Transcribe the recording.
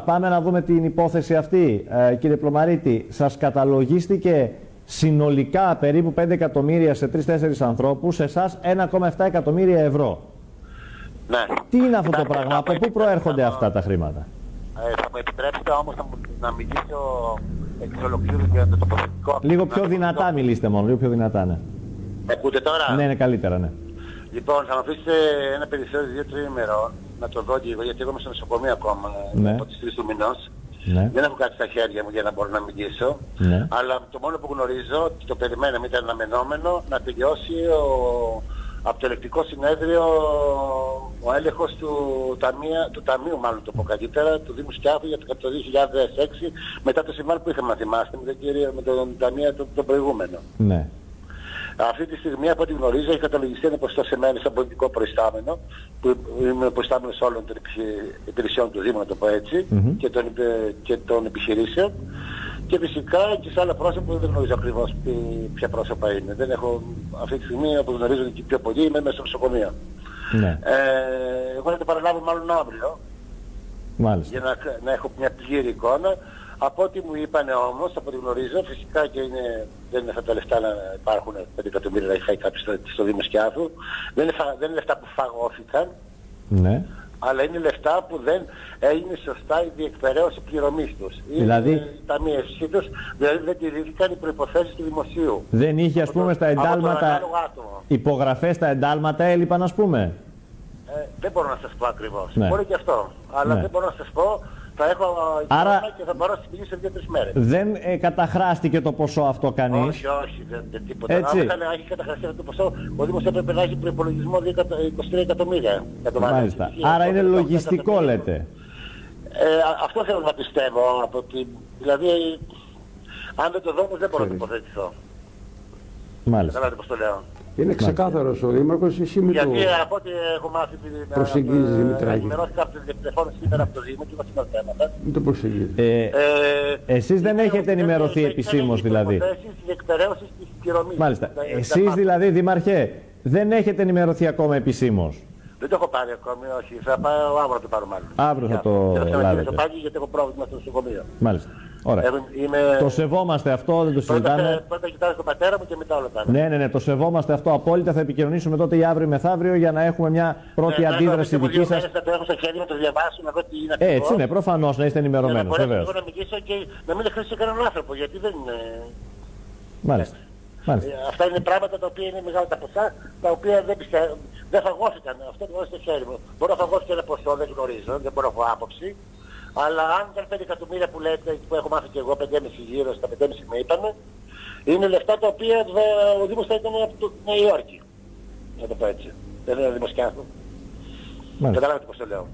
Πάμε να δούμε την υπόθεση αυτή. Ε, κύριε Πλωμαρίτη, σας καταλογίστηκε συνολικά περίπου 5 εκατομμύρια σε 3-4 ανθρώπους, σε εσάς 1,7 εκατομμύρια ευρώ. Ναι. Τι είναι αυτό το Κοιτάξτε, πράγμα, θα από μου πού προέρχονται επιτρέψετε αυτά τα χρήματα; να- ε, θα μου επιτρέψετε όμως να, μου- να μιλήσω εξ ολοκλήρου για το τοποθετικό. Λίγο να πιο το- δυνατά μιλήστε μόνο, λίγο πιο δυνατά, ναι. Με ακούτε τώρα; Ναι, είναι καλύτερα, ναι. Λοιπόν, θα μου αφήσετε ένα περιθώριο δύο τριήμερο να το δω λίγο, γιατί εγώ είμαι στο νοσοκομείο ακόμα Ναι. από τις 3 του μηνός. ναι. Δεν έχω κάτι στα χέρια μου για να μπορώ να μιλήσω. Ναι. Αλλά το μόνο που γνωρίζω, και το περιμέναμε, ήταν αναμενόμενο, να τελειώσει ο, από το ελεκτικό συνέδριο ο έλεγχος του, ταμεία, του Ταμείου, μάλλον το πω καλύτερα, του Δήμου Σκιάφου για το, από το 2006, μετά το συμβάν που είχαμε, αν θυμάστε, με τον, κύριο, με τον Ταμεία τον, τον προηγούμενο. ναι. Αυτή τη στιγμή, από ό,τι γνωρίζω, έχει καταλογιστεί ένα ποσοστό σε μένα σαν πολιτικό προϊστάμενο, που είμαι προϊστάμενος όλων των επιχει- υπηρεσιών του Δήμου, να το πω έτσι, Μμμ. και, των, υπε- και των επιχειρήσεων. Και φυσικά και σε άλλα πρόσωπα που δεν γνωρίζω ακριβώς τι- ποια πρόσωπα είναι. Δεν έχω αυτή τη στιγμή, όπως γνωρίζω και πιο πολύ, είμαι μέσα στο νοσοκομείο. ναι. Ε, εγώ θα το παραλάβω μάλλον αύριο, Μάλιστα. για να, να έχω μια πλήρη εικόνα. Από ό,τι μου είπανε όμως, από ό,τι γνωρίζω, φυσικά και είναι, δεν είναι αυτά τα λεφτά να υπάρχουν 5 εκατομμύρια να έχει κάποιος στο, στο Δήμο Σκιάθου. Δεν είναι, φα- δεν είναι λεφτά που φαγώθηκαν, Ναι. αλλά είναι λεφτά που δεν έγινε σωστά η διεκπαιρέωση πληρωμής τους. Ή Δηλαδή; η ταμίευσή τους, δηλαδή δεν τηρήθηκαν οι προϋποθέσεις του δημοσίου. Δεν είχε, ας Από πούμε, το- στα από τον εντάλματα, ανάλογο άτομο. υπογραφές στα εντάλματα έλειπαν, ας πούμε. Ε, δεν μπορώ να σας πω ακριβώς. Ναι. Μπορεί και αυτό. Αλλά Ναι. δεν μπορώ να σας πω. Θα έχω Άρα- εικόνα και θα μπορώ να σας μιλήσω σε δύο-τρεις μέρες. Δεν ε, καταχράστηκε το ποσό αυτό κανείς; Όχι, όχι, δεν, δεν τίποτα. Έτσι. Αν ήταν, έχει καταχραστεί αυτό το ποσό, ο Δήμος έπρεπε να έχει προϋπολογισμό 2 εκατο- 23 εκατομμύρια. για το βάλει. Μάλιστα. Ισχύει Άρα αυτό, είναι δεν το λογιστικό, εκατομμύρια. λέτε. Ε, α- αυτό θέλω να πιστεύω. Από τη, δηλαδή, αν δεν το δω όμως δεν μπορώ να τοποθετηθώ. Μάλιστα. Καταλάβετε πώς το λέω. Είναι ξεκάθαρος ο Δήμαρχος, εσύ μην το... Γιατί ε, από ό,τι έχω μάθει την Προσεγγίζεις, ε, Δημητράκη. ενημερώθηκα από την τηλεφώνηση σήμερα από το Δήμο και είμαστε με θέματα. Μην το προσεγγίζεις. Ε, Ε, Εσείς δεν είναι έχετε ότι ενημερωθεί δεν- επισήμως, δεν δηλαδή. έχει προϋποθέσεις διεκπαιρέωσης της πληρωμής. μάλιστα. Δεν- δεν Εσείς μάθω. δηλαδή, Δημαρχέ, δεν έχετε ενημερωθεί ακόμα επισήμως. Δεν το έχω πάρει ακόμη, όχι. Θα πάω αύριο να το πάρω μάλλον. Αύριο θα Για- το και θα λάβετε. ξαναγυρίσω πάλι γιατί έχω πρόβλημα στο νοσοκομείο. Μάλιστα. Ωραία. Έχω- Είμαι... Το σεβόμαστε αυτό, δεν το Πρώτα, συζητάμε. πρώτα κοιτάζω τον πατέρα μου και μετά όλα τα άλλα. Ναι, ναι, ναι, το σεβόμαστε αυτό απόλυτα. Θα επικοινωνήσουμε τότε ή αύριο ή μεθαύριο για να έχουμε μια πρώτη Ναι, αντίδραση θα έχω δική δύο σας. μέρες Να το έχω στα χέρια, να το διαβάσω, να δω τι είναι Έτσι ακριβώς. είναι, προφανώς να είστε Για να ενημερωμένο, μπορέσω βεβαίως. εγώ να μιλήσω και να μην χρήσει κανέναν άνθρωπο, γιατί δεν είναι... Μάλιστα. Μάλιστα. Ε, Αυτά είναι πράγματα τα οποία είναι μεγάλα τα ποσά, τα οποία δεν πιστεύω, δεν φαγώθηκαν. Αυτό το έχω στο χέρι μου. Μπορώ να φαγώσει και ένα ποσό, δεν γνωρίζω, δεν μπορώ να έχω άποψη. Αλλά αν ήταν 5 εκατομμύρια που λέτε, που έχω μάθει και εγώ, 5,5 γύρω στα 5,5 με είπαμε, είναι λεφτά τα οποία ε, ο Δήμος θα ήταν από το Νέα Υόρκη. Να το πω έτσι. Δεν είναι δημοσιάρχο. Μάλιστα. Καταλάβετε πώς το λέω.